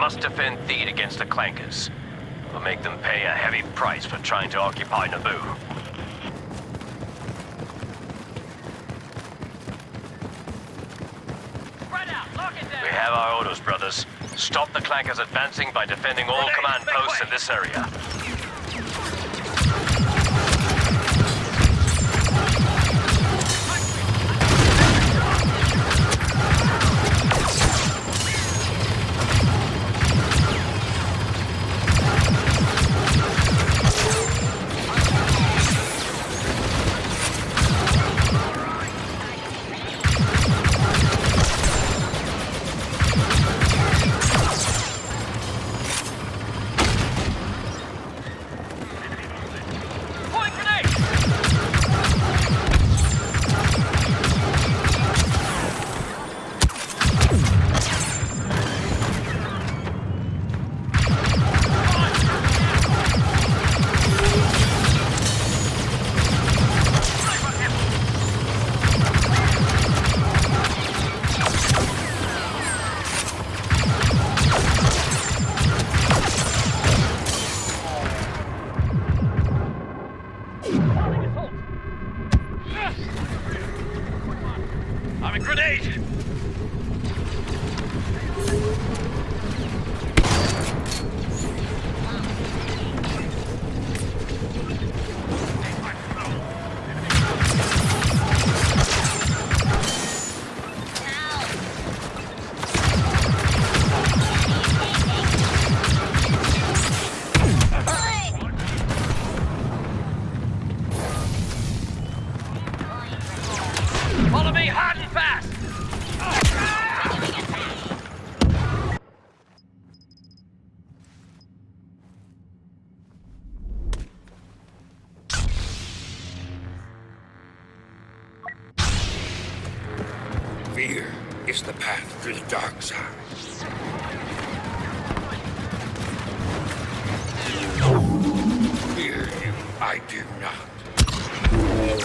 must defend Theed against the Clankers. We'll make them pay a heavy price for trying to occupy Naboo. We have our orders, brothers. Stop the Clankers advancing by defending all command posts in this area.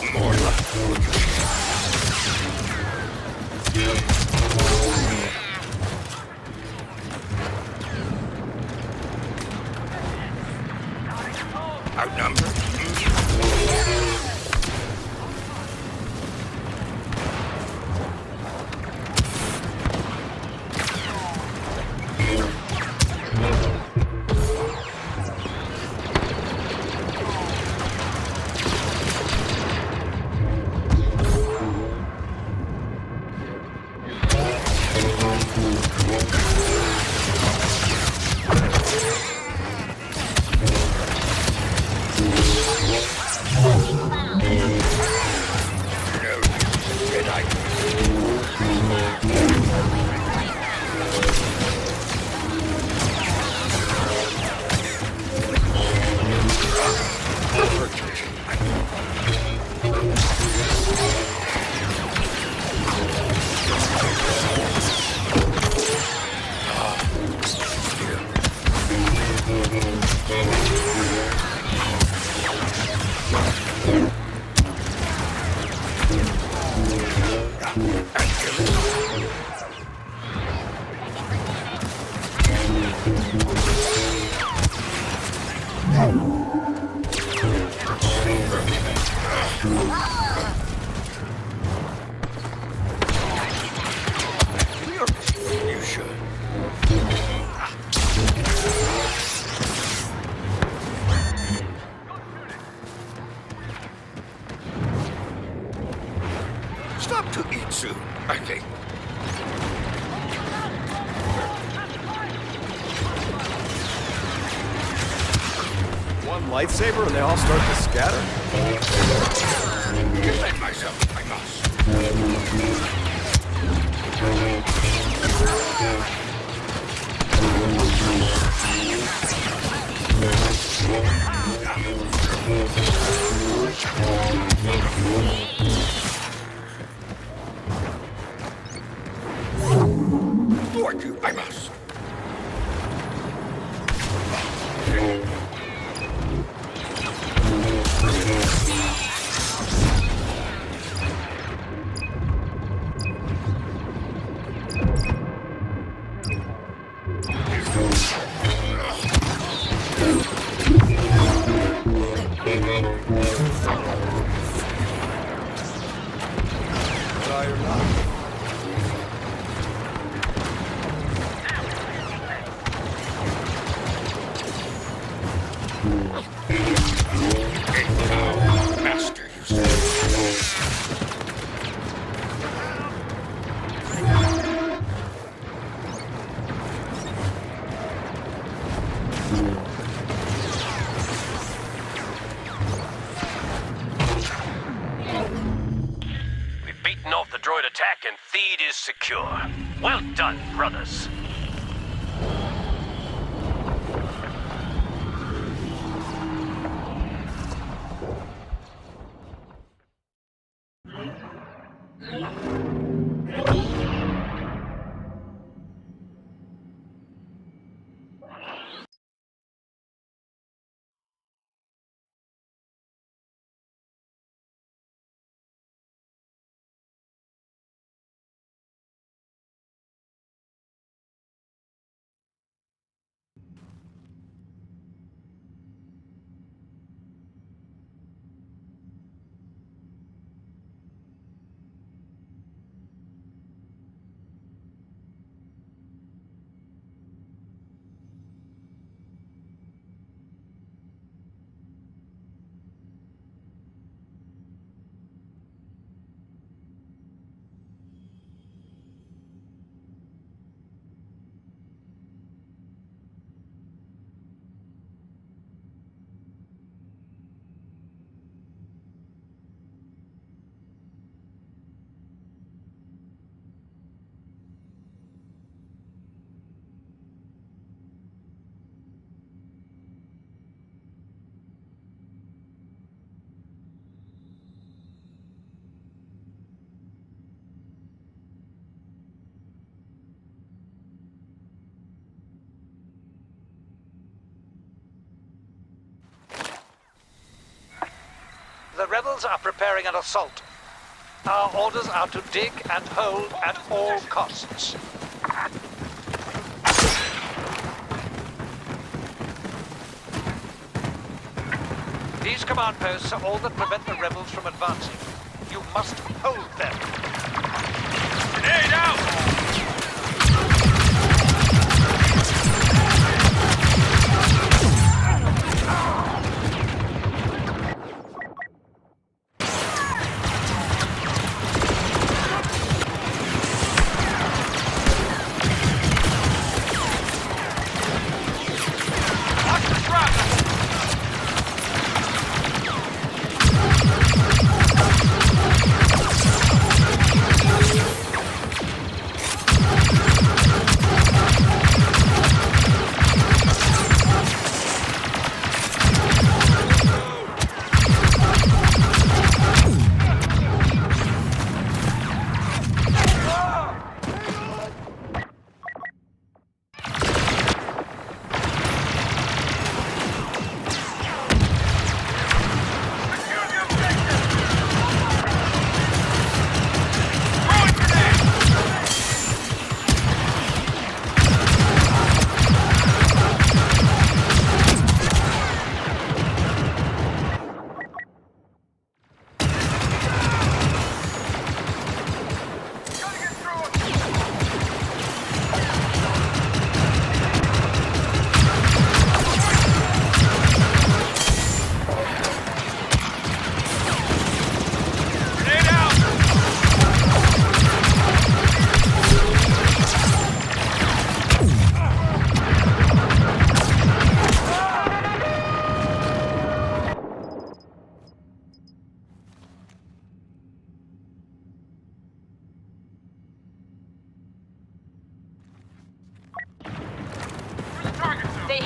Not. Thwart you, I must. We've beaten off the droid attack and Theed is secure. Well done, brothers. The rebels are preparing an assault. Our orders are to dig and hold at all costs. These command posts are all that prevent the rebels from advancing. You must hold them. Grenade out!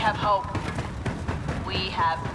Have hope. We have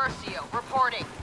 Mercio, reporting.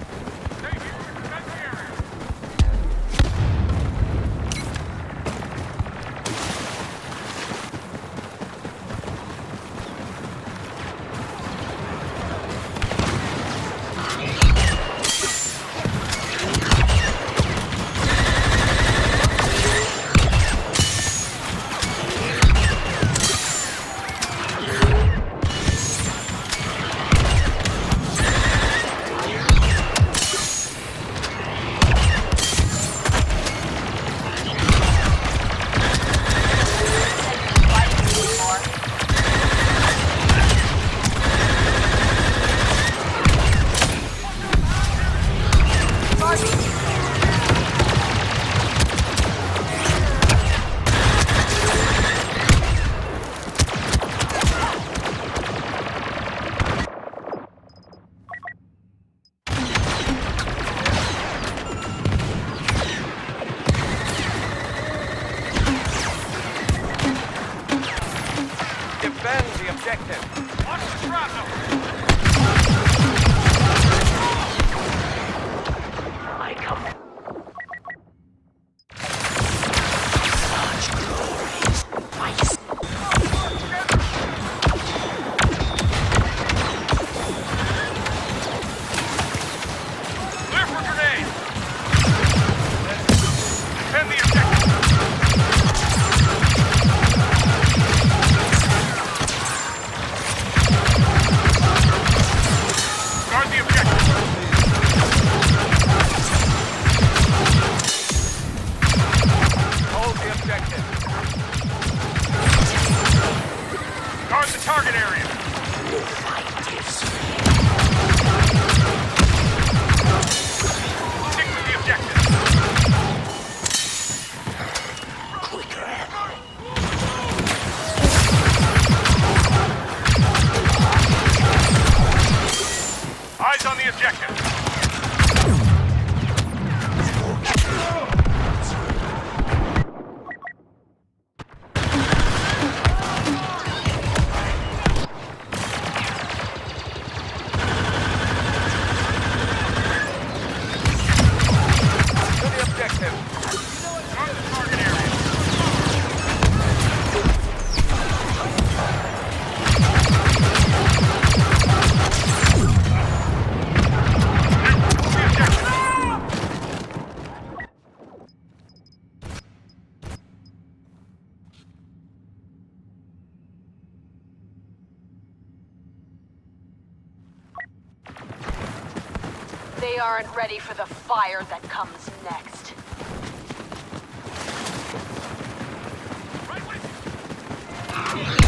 Eyes on the objective. aren't ready for the fire that comes next. Right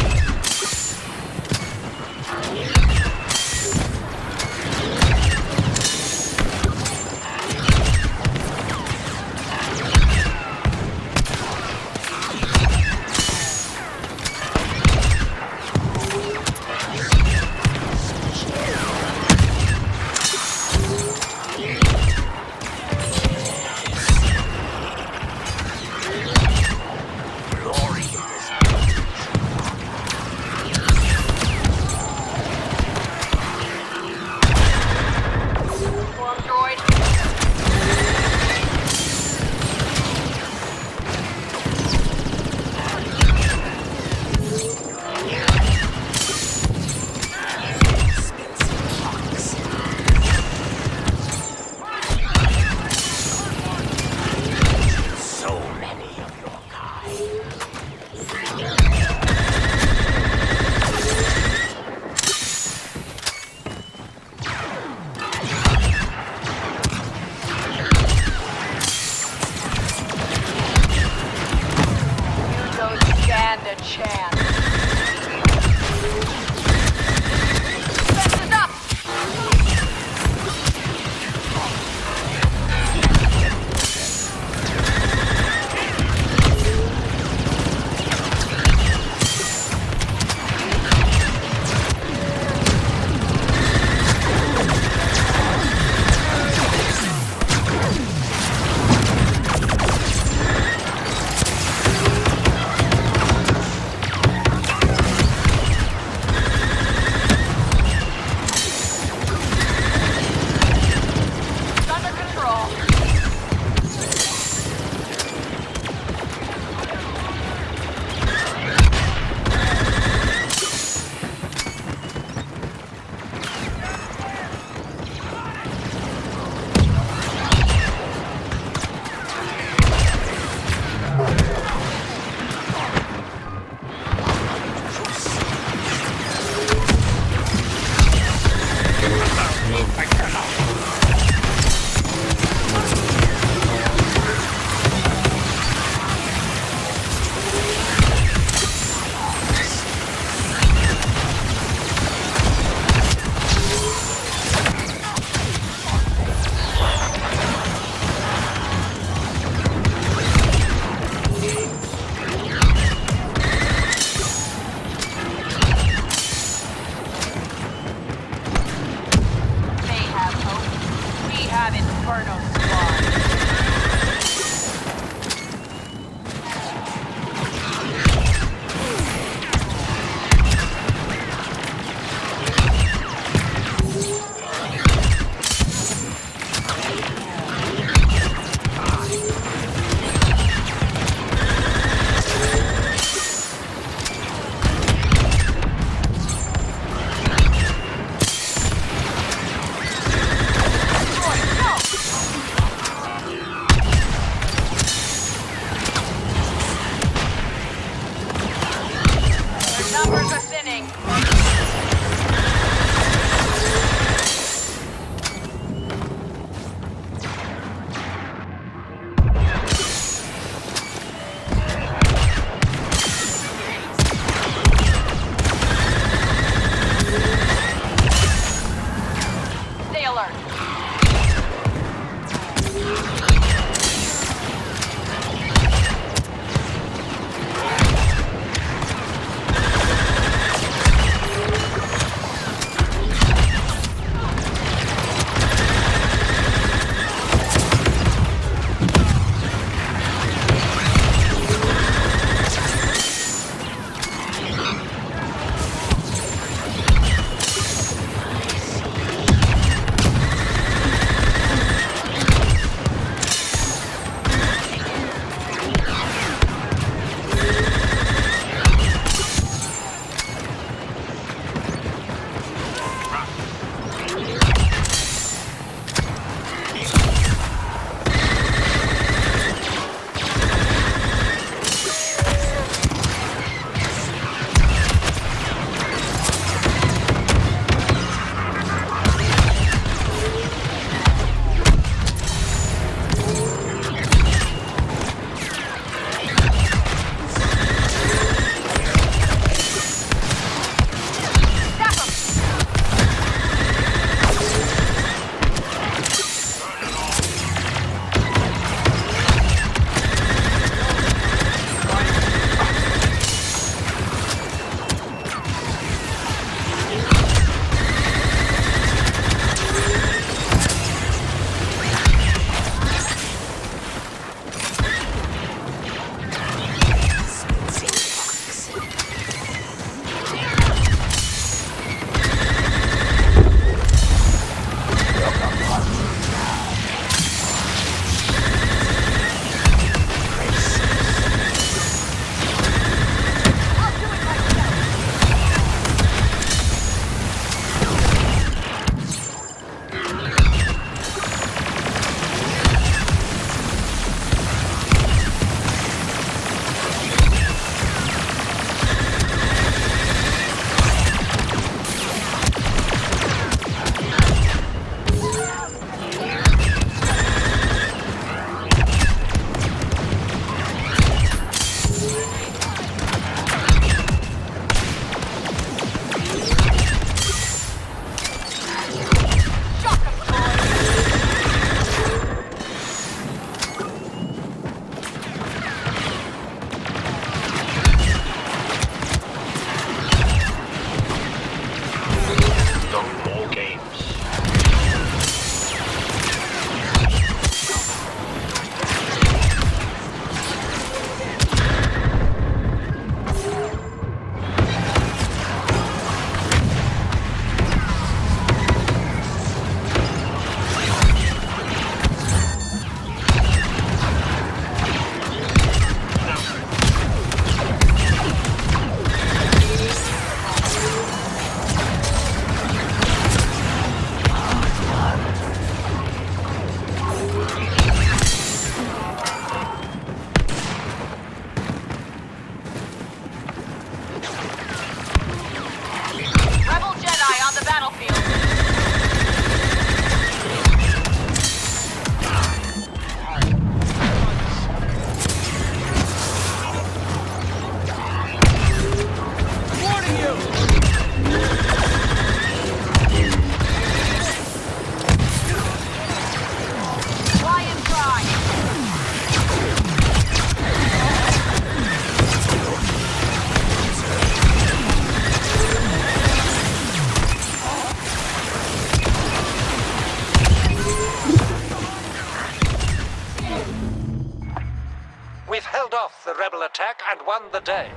the day.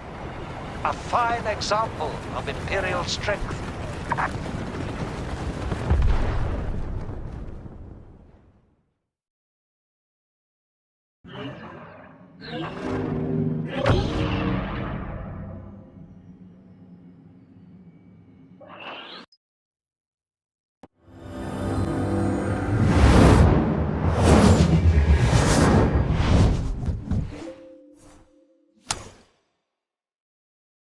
A fine example of Imperial strength.